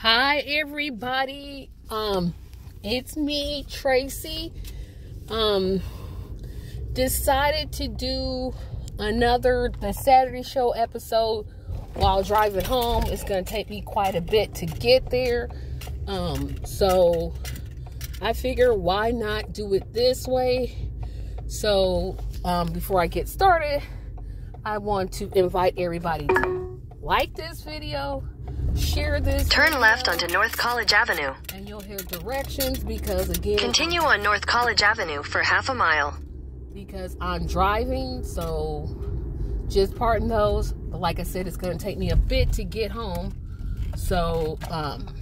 Hi everybody. Um it's me, Tracy. Um decided to do another the Saturday show episode while driving home. It's going to take me quite a bit to get there. Um so I figure why not do it this way? So, um before I get started, I want to invite everybody to like this video, share this. Turn video, left onto North College Avenue. and you'll hear directions because again, Continue on North College Avenue for half a mile. because I'm driving, so just pardon those. But like I said, it's going to take me a bit to get home, so um,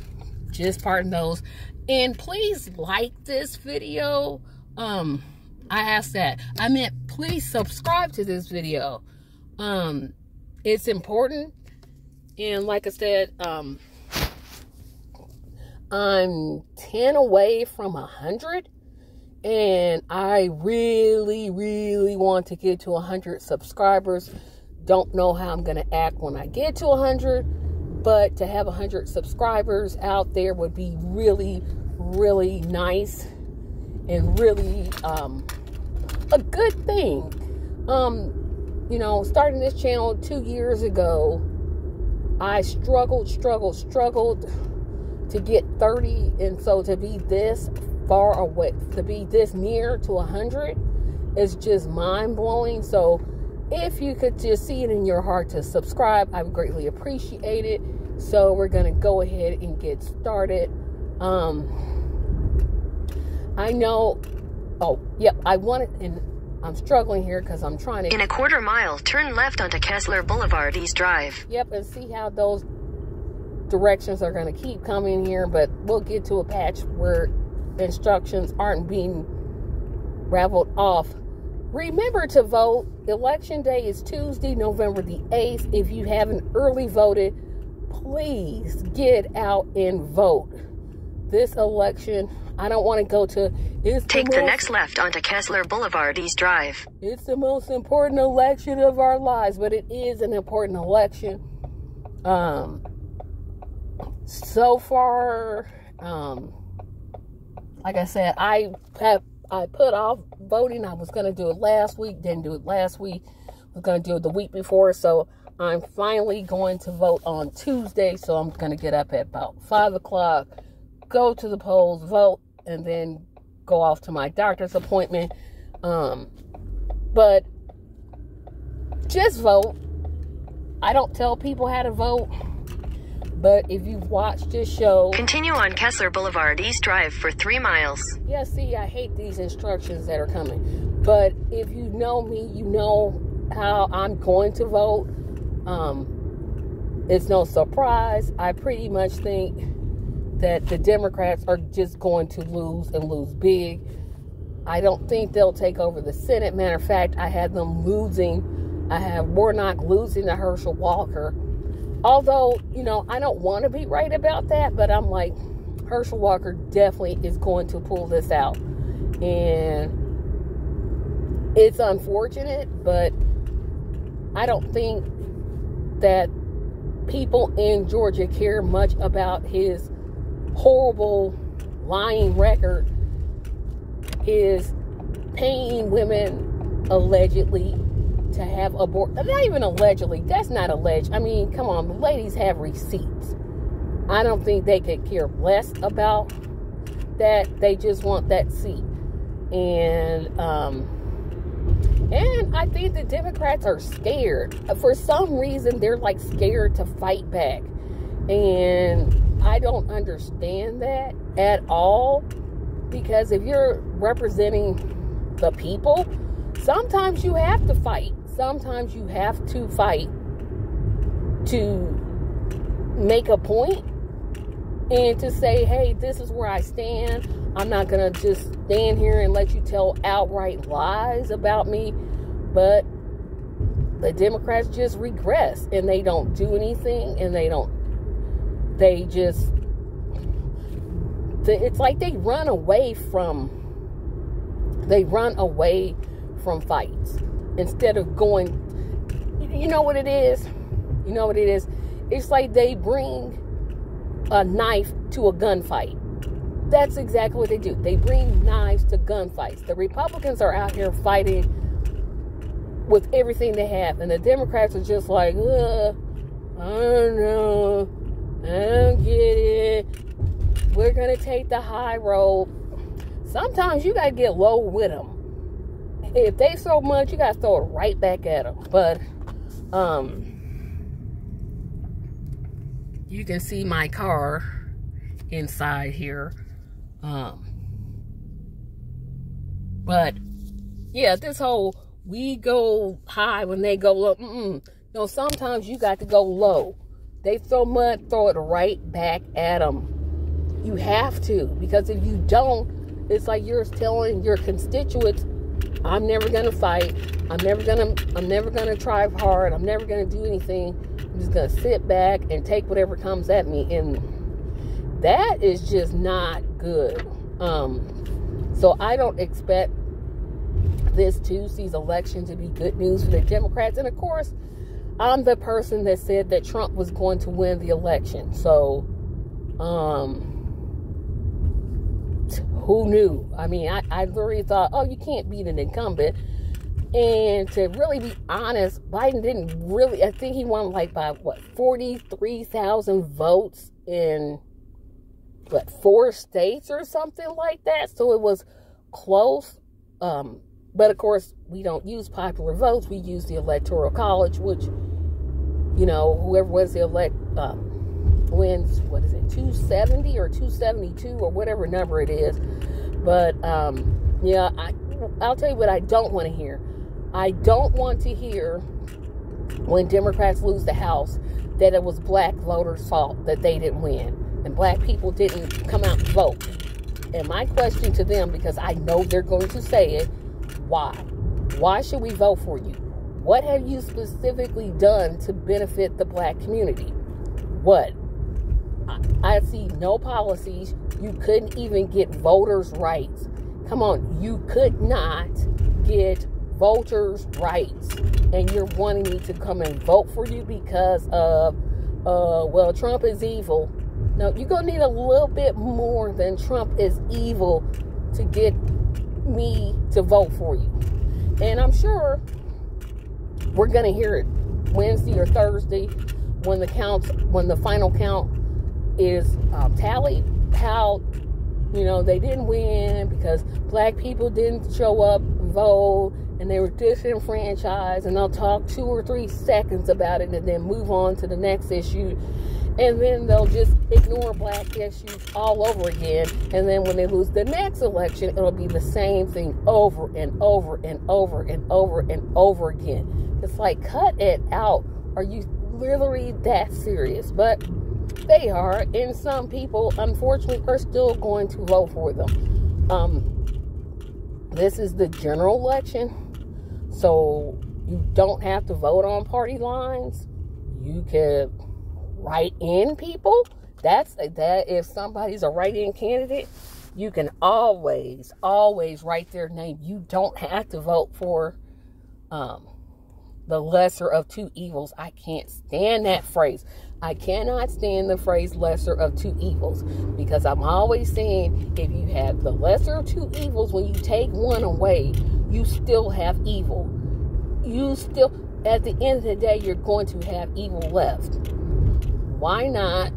just pardon those. And please like this video. Um, I asked that. I meant please subscribe to this video. Um, it's important. And like I said, um, I'm 10 away from 100 and I really, really want to get to 100 subscribers. Don't know how I'm going to act when I get to 100, but to have 100 subscribers out there would be really, really nice and really um, a good thing. Um, you know, starting this channel two years ago, I struggled, struggled, struggled to get 30, and so to be this far away, to be this near to 100 is just mind blowing. So, if you could just see it in your heart to subscribe, I would greatly appreciate it. So, we're going to go ahead and get started. Um, I know, oh, yep, I wanted, and I'm struggling here because I'm trying to In a quarter mile, turn left onto Kessler Boulevard East Drive. Yep, and see how those directions are going to keep coming here, but we'll get to a patch where instructions aren't being raveled off. Remember to vote. Election day is Tuesday, November the 8th. If you haven't early voted, please get out and vote. This election, I don't want to go to it's Take the most- next left onto Kessler Boulevard East Drive. it's the most important election of our lives, but it is an important election. Um, so far, um, like I said, I have I put off voting. I was gonna do it last week, didn't do it last week. was gonna do it the week before, so I'm finally going to vote on Tuesday. So I'm gonna get up at about five o'clock, go to the polls, vote, and then go off to my doctor's appointment. Um, but just vote. I don't tell people how to vote, but if you've watched this show, Continue on Kessler Boulevard East Drive for three miles. yeah, see, I hate these instructions that are coming. But if you know me, you know how I'm going to vote. Um, it's no surprise. I pretty much think that the Democrats are just going to lose and lose big. I don't think they'll take over the Senate. Matter of fact, I had them losing. I have Warnock losing to Herschel Walker. Although, you know, I don't want to be right about that, but I'm like, Herschel Walker definitely is going to pull this out. And it's unfortunate, but I don't think that people in Georgia care much about his horrible lying record, is paying women allegedly to have abort not even allegedly that's not alleged i mean come on the ladies have receipts. I don't think they could care less about that they just want that seat. And um and i think the democrats are scared. For some reason they're like scared to fight back and i don't understand that at all because if you're representing the people sometimes you have to fight sometimes you have to fight to make a point and to say, hey, this is where I stand. I'm not going to just stand here and let you tell outright lies about me. But the Democrats just regress and they don't do anything and they don't, they just, it's like they run away from, they run away from fights instead of going, you know what it is? You know what it is? It's like they bring a knife to a gunfight. That's exactly what they do. They bring knives to gunfights. The Republicans are out here fighting with everything they have, and the Democrats are just like, Ugh, I don't know, I don't get it. We're gonna take the high road. Sometimes you gotta get low with them. If they throw much, you gotta throw it right back at them. But um, you can see my car inside here. Um, but yeah, this whole we go high when they go low. Mm-mm. No, sometimes you got to go low. They throw mud, throw it right back at them. You have to because if you don't, it's like you're telling your constituents, "I'm never gonna fight. I'm never gonna. I'm never gonna try hard. I'm never gonna do anything. I'm just gonna sit back and take whatever comes at me." And that is just not good. Um, so I don't expect this Tuesday's election to be good news for the Democrats. And of course, I'm the person that said that Trump was going to win the election. So, um, who knew? I mean, I, I literally thought, oh, you can't beat an incumbent. And to really be honest, Biden didn't really, I think he won like by what, 43,000 votes in what, four states or something like that. So it was close. Um, but of course, we don't use popular votes. We use the Electoral College, which, you know, whoever was the elect um, wins, what is it, 270 or 272 or whatever number it is. But, um, yeah, I, I'll tell you what I don't want to hear. I don't want to hear when Democrats lose the House that it was black voters' fault that they didn't win and black people didn't come out and vote. And my question to them, because I know they're going to say it, why? Why should we vote for you? What have you specifically done to benefit the black community? What? I, see no policies. You couldn't even get voters' rights. Come on, you could not get voters' rights. And you're wanting me to come and vote for you because of, uh, well, Trump is evil. No, you're going to need a little bit more than Trump is evil to get me to vote for you. And I'm sure we're going to hear it Wednesday or Thursday when the counts, when the final count is um, tallied, how, you know, they didn't win because black people didn't show up and vote and they were disenfranchised and they'll talk two or three seconds about it and then move on to the next issue and then they'll just ignore black issues all over again. And then when they lose the next election, it'll be the same thing over and over and over and over and over again. It's like, cut it out. Are you literally that serious? But they are, and some people, unfortunately, are still going to vote for them. Um, this is the general election, so you don't have to vote on party lines. You could write in people. That's that if somebody's a write in candidate, you can always, always write their name. You don't have to vote for um, the lesser of two evils. I can't stand that phrase. I cannot stand the phrase lesser of two evils because I'm always saying if you have the lesser of two evils, when you take one away, you still have evil. You still, at the end of the day, you're going to have evil left why not?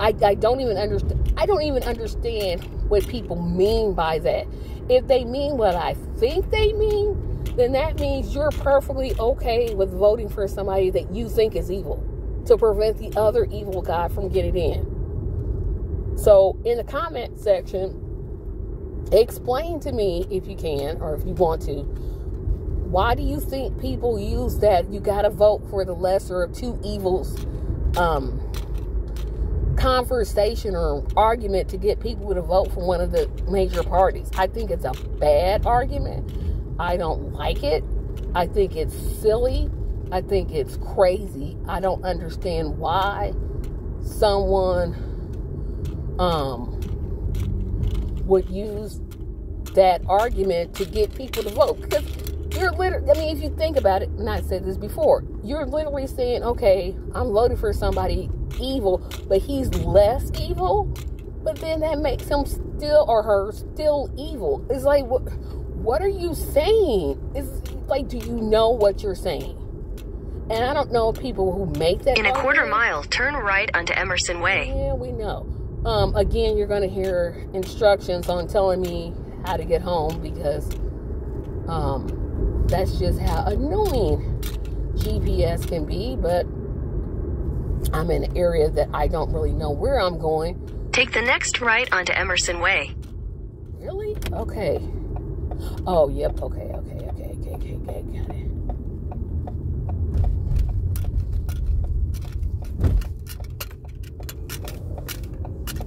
I, I don't even understand. I don't even understand what people mean by that. If they mean what I think they mean, then that means you're perfectly okay with voting for somebody that you think is evil to prevent the other evil guy from getting in. So, in the comment section, explain to me if you can or if you want to. Why do you think people use that you got to vote for the lesser of two evils um, conversation or argument to get people to vote for one of the major parties. I think it's a bad argument. I don't like it. I think it's silly. I think it's crazy. I don't understand why someone um, would use that argument to get people to vote. Because you're literally, I mean, if you think about it, and I said this before, you're literally saying, okay, I'm voting for somebody evil, but he's less evil. But then that makes him still or her still evil. It's like what what are you saying? It's like do you know what you're saying? And I don't know people who make that. In a quarter mile, turn right onto Emerson Way. Yeah, we know. Um, again, you're going to hear instructions on telling me how to get home because um, that's just how annoying GPS can be. But I'm in an area that I don't really know where I'm going. Take the next right onto Emerson Way. Really? Okay. Oh, yep. Okay, okay, okay, okay, okay, okay. Got it.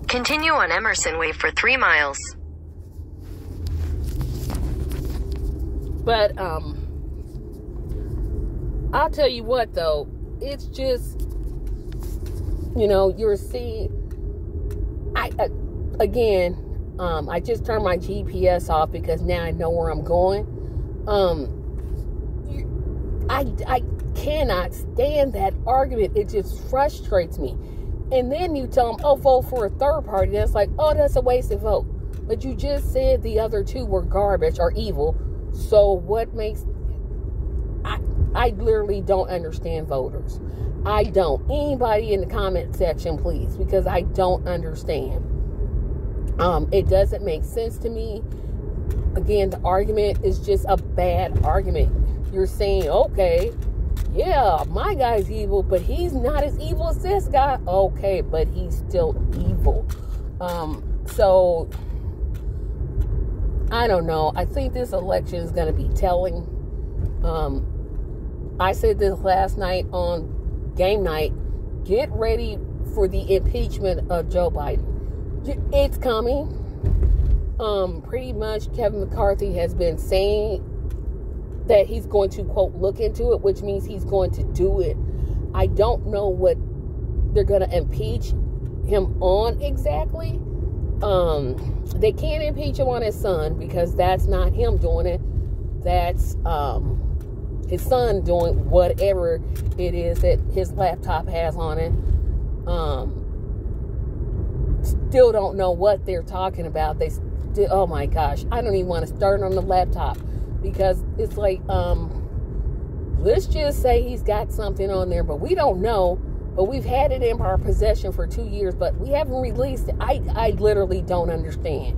Continue on Emerson Way for three miles. But um, I'll tell you what though, it's just you know you're seeing. I, I again, um, I just turned my GPS off because now I know where I'm going. Um, I I cannot stand that argument. It just frustrates me. And then you tell them, oh, vote for a third party. That's like, oh, that's a wasted vote. But you just said the other two were garbage or evil. So what makes I I literally don't understand voters. I don't. Anybody in the comment section, please, because I don't understand. Um, it doesn't make sense to me. Again, the argument is just a bad argument. You're saying, okay, yeah, my guy's evil, but he's not as evil as this guy. Okay, but he's still evil. Um, so I don't know. I think this election is going to be telling. Um, I said this last night on game night. Get ready for the impeachment of Joe Biden. It's coming. Um, pretty much, Kevin McCarthy has been saying that he's going to quote look into it, which means he's going to do it. I don't know what they're going to impeach him on exactly. Um, they can't impeach him on his son because that's not him doing it. That's um, his son doing whatever it is that his laptop has on it. Um, still don't know what they're talking about. They still, oh my gosh, I don't even want to start on the laptop because it's like, um, let's just say he's got something on there, but we don't know. But we've had it in our possession for two years, but we haven't released it. I, I literally don't understand.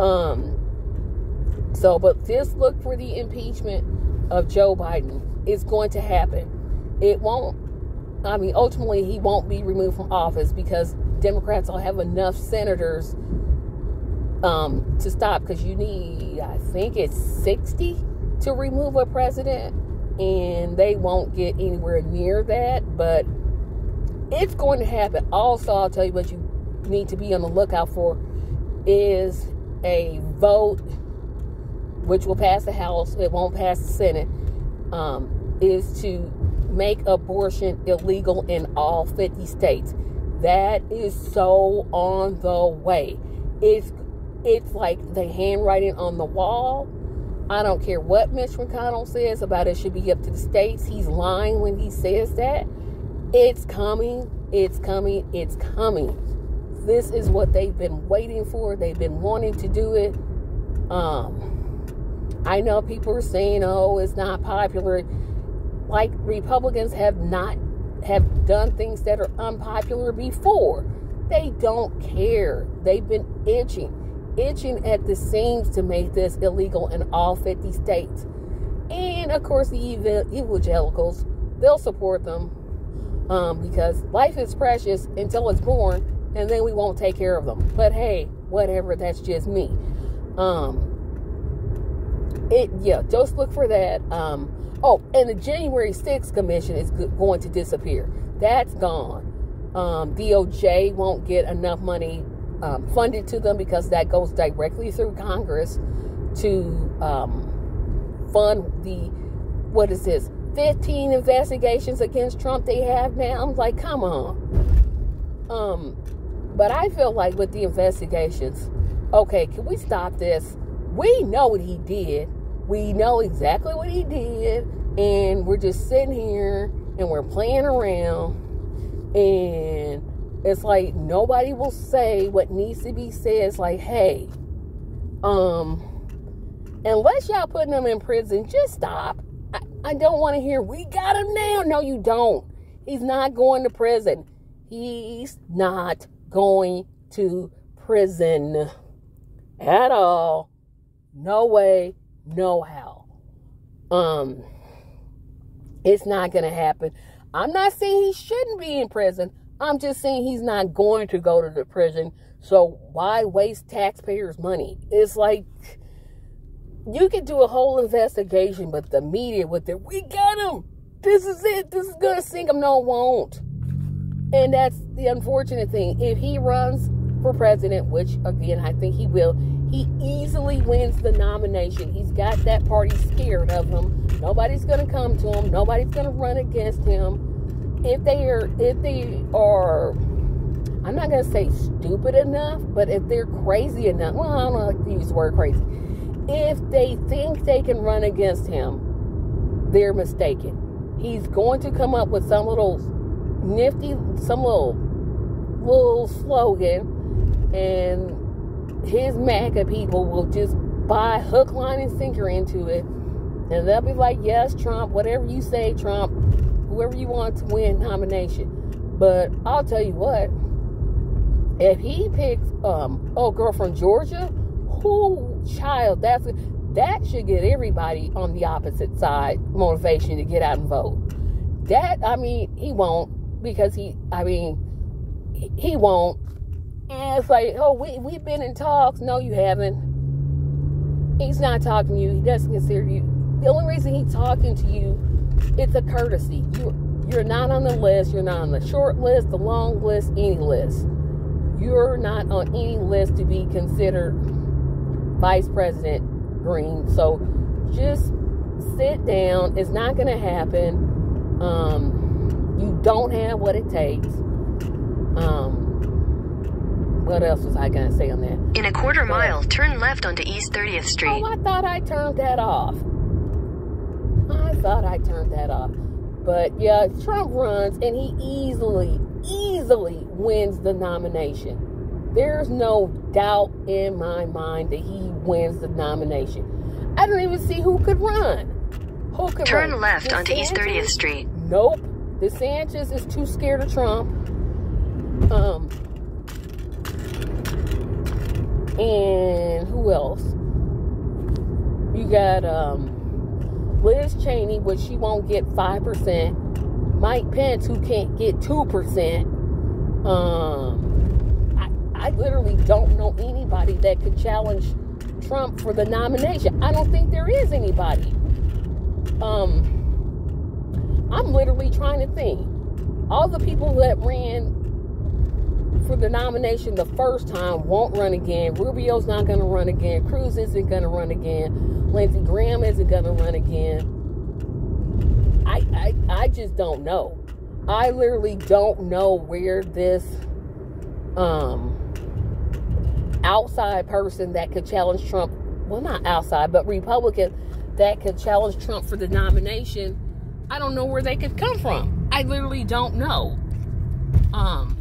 Um, so, but just look for the impeachment of Joe Biden. It's going to happen. It won't, I mean, ultimately, he won't be removed from office because Democrats will have enough senators um, to stop because you need, I think it's 60 to remove a president, and they won't get anywhere near that, but it's going to happen. Also, I'll tell you what you need to be on the lookout for is a vote which will pass the House, it won't pass the Senate, um, is to make abortion illegal in all 50 states. That is so on the way. It's it's like the handwriting on the wall. I don't care what Mitch McConnell says about it should be up to the states. He's lying when he says that. It's coming. It's coming. It's coming. This is what they've been waiting for. They've been wanting to do it. Um, I know people are saying, "Oh, it's not popular." Like Republicans have not have done things that are unpopular before. They don't care. They've been itching, itching at the seams to make this illegal in all 50 states. And of course, the evangelicals, they'll support them um, because life is precious until it's born, and then we won't take care of them. But hey, whatever, that's just me. Um, it yeah, just look for that. Um, oh, and the January 6th commission is going to disappear. That's gone. Um, DOJ won't get enough money um, funded to them because that goes directly through Congress to um, fund the what is this 15 investigations against Trump they have now. I'm like, come on. Um, but I feel like with the investigations, okay, can we stop this? We know what he did. We know exactly what he did, and we're just sitting here and we're playing around. And it's like nobody will say what needs to be said. It's like, hey, um, unless y'all putting him in prison, just stop. I, don't want to hear we got him now. No, you don't. He's not going to prison. He's not going to prison at all. No way, no how. Um, it's not gonna happen. I'm not saying he shouldn't be in prison. I'm just saying he's not going to go to the prison. So why waste taxpayers' money? It's like you could do a whole investigation, but the media with it, we got him. This is it. This is gonna sink him. No, it won't. And that's the unfortunate thing. If he runs for president, which again I think he will, he easily wins the nomination. He's got that party scared of him. Nobody's gonna come to him. Nobody's gonna run against him. If they are, if they are, I'm not gonna say stupid enough, but if they're crazy enough, well, I don't like to use the word crazy. If they think they can run against him, they're mistaken. He's going to come up with some little nifty, some little little slogan, and his MAGA people will just buy hook, line, and sinker into it. And they'll be like, yes, Trump, whatever you say, Trump, whoever you want to win nomination. But I'll tell you what, if he picks um oh girl from Georgia, who child, that's that should get everybody on the opposite side motivation to get out and vote. That I mean, he won't because he I mean he won't and it's like, oh, we, we've been in talks. No, you haven't. He's not talking to you. He doesn't consider you. The only reason he's talking to you, it's a courtesy. You, you're not on the list. You're not on the short list, the long list, any list. You're not on any list to be considered Vice President Greene. So just sit down. It's not going to happen. Um, you don't have what it takes. Um, what else was I going to say on that? In a quarter mile, turn left onto East 30th Street. Oh, I thought I turned that off. I thought I turned that off. But yeah, Trump runs and he easily, easily wins the nomination. There's no doubt in my mind that he wins the nomination. I don't even see who could run. Who could Turn run? left onto East 30th Street. Nope. DeSantis is too scared of Trump. Um, and who else? You got um, Liz Cheney, which she won't get 5%. Mike Pence, who can't get 2%. Um, I literally don't know anybody that could challenge Trump for the nomination. I don't think there is anybody. Um, I'm literally trying to think. All the people that ran for the nomination the first time won't run again. Rubio's not going to run again. Cruz isn't going to run again. Lindsey Graham isn't going to run again. I, I, I just don't know. I literally don't know where this um, outside person that could challenge Trump, well, not outside, but Republican that could challenge Trump for the nomination. I don't know where they could come from. I literally don't know. Um,